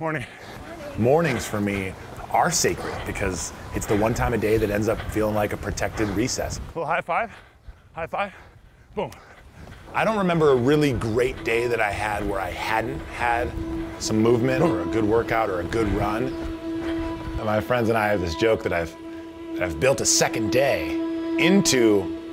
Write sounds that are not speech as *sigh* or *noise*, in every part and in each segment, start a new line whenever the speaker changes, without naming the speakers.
Morning.
Mornings for me are sacred because it's the one time of day that ends up feeling like a protected recess.
Little high five. High five. Boom.
I don't remember a really great day that I had where I hadn't had some movement or a good workout or a good run. And my friends and I have this joke that I've, that I've built a second day into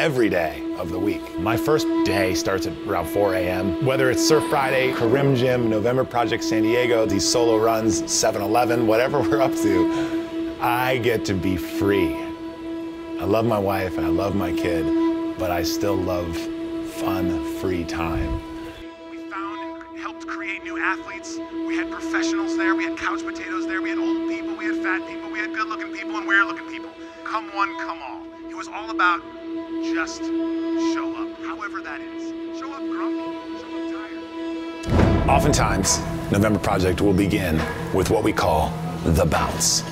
every day of the week. My first day starts at around 4 a.m. Whether it's Surf Friday, Karim Gym, November Project San Diego, these solo runs, 7-Eleven, whatever *laughs* we're up to, I get to be free. I love my wife and I love my kid, but I still love fun, free time.
We found and helped create new athletes. We had professionals there, we had couch potatoes there, we had old people, we had fat people, we had good looking people and weird looking people. Come one, come all. It was all about just show up, however that is. Show up grumpy, show up tired.
Oftentimes, November Project will begin with what we call the bounce.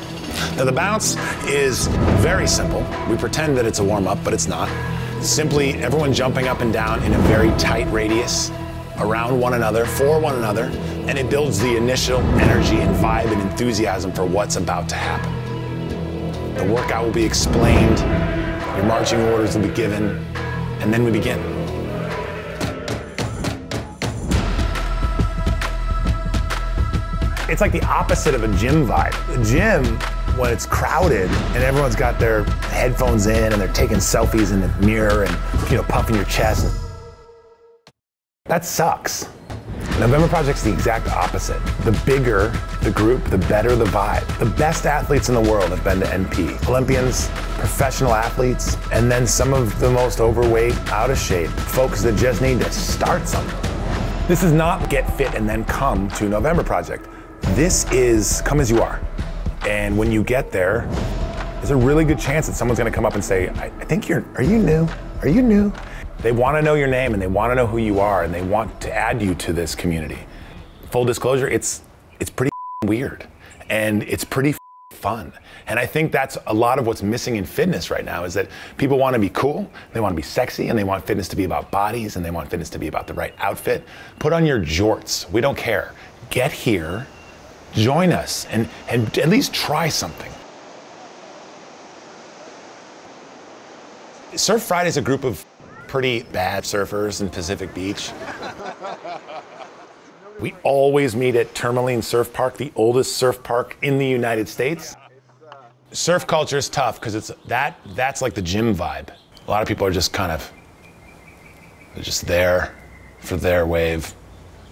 Now, the bounce is very simple. We pretend that it's a warm up, but it's not. Simply everyone jumping up and down in a very tight radius around one another, for one another, and it builds the initial energy and vibe and enthusiasm for what's about to happen. The workout will be explained, your marching orders will be given, and then we begin. It's like the opposite of a gym vibe. The gym, when it's crowded and everyone's got their headphones in and they're taking selfies in the mirror and you know puffing your chest, that sucks. November Project's the exact opposite. The bigger the group, the better the vibe. The best athletes in the world have been to NP. Olympians, professional athletes, and then some of the most overweight, out of shape, folks that just need to start something. This is not get fit and then come to November Project. This is come as you are. And when you get there, there's a really good chance that someone's gonna come up and say, I, I think you're, are you new? Are you new? They wanna know your name and they wanna know who you are and they want to add you to this community. Full disclosure, it's, it's pretty weird and it's pretty fun. And I think that's a lot of what's missing in fitness right now is that people want to be cool, they want to be sexy, and they want fitness to be about bodies, and they want fitness to be about the right outfit. Put on your jorts. We don't care. Get here, join us, and, and at least try something. Surf Friday is a group of pretty bad surfers in Pacific Beach. We always meet at Tourmaline Surf Park, the oldest surf park in the United States. Surf culture is tough because it's that that's like the gym vibe. A lot of people are just kind of just there for their wave.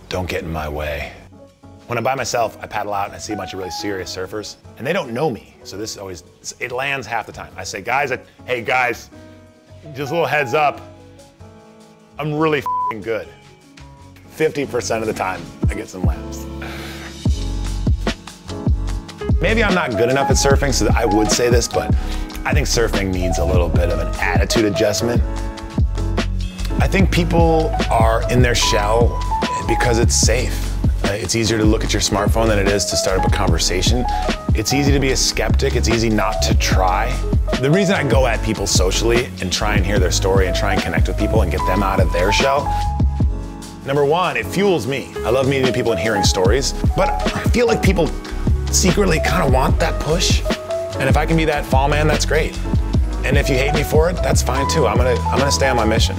Don't get in my way. When I'm by myself, I paddle out and I see a bunch of really serious surfers, and they don't know me. So this always it lands half the time. I say, guys, I, hey guys, just a little heads up. I'm really good. 50% of the time, I get some laps. Maybe I'm not good enough at surfing, so I would say this, but I think surfing needs a little bit of an attitude adjustment. I think people are in their shell because it's safe. Uh, It's easier to look at your smartphone than it is to start up a conversation. It's easy to be a skeptic, it's easy not to try. The reason I go at people socially and try and hear their story and try and connect with people and get them out of their shell Number one, it fuels me. I love meeting people and hearing stories, but I feel like people secretly kind of want that push. And if I can be that fall man, that's great. And if you hate me for it, that's fine too. I'm gonna, I'm gonna stay on my mission.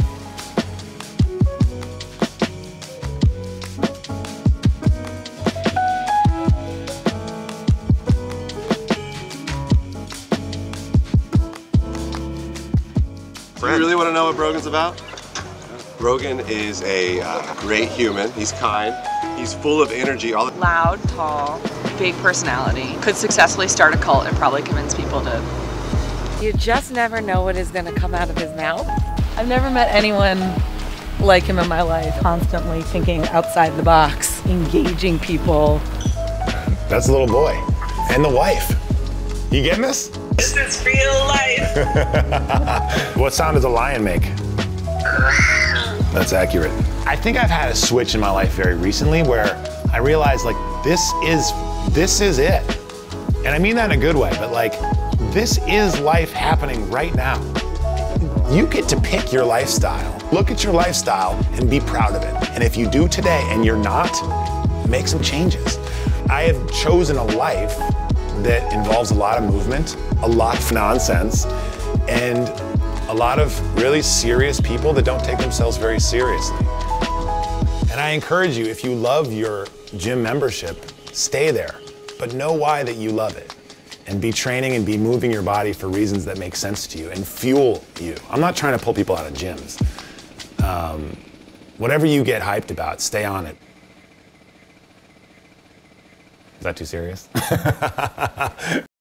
You really want to know what Brogan's about? Brogan is a uh, great human. He's kind. He's full of energy. All the
loud, tall, big personality. Could successfully start a cult and probably convince people to.
You just never know what is going to come out of his mouth. I've never met anyone like him in my life. Constantly thinking outside the box, engaging people.
That's the little boy and the wife. You getting this?
This is real life. *laughs*
What sound does a lion make? *laughs* That's accurate. I think I've had a switch in my life very recently where I realized like this is this is it. And I mean that in a good way, but like this is life happening right now. You get to pick your lifestyle. Look at your lifestyle and be proud of it. And if you do today and you're not, make some changes. I have chosen a life that involves a lot of movement, a lot of nonsense, and a lot of really serious people that don't take themselves very seriously. And I encourage you, if you love your gym membership, stay there, but know why that you love it. And be training and be moving your body for reasons that make sense to you and fuel you. I'm not trying to pull people out of gyms. Um, whatever you get hyped about, stay on it. Is that too serious? *laughs*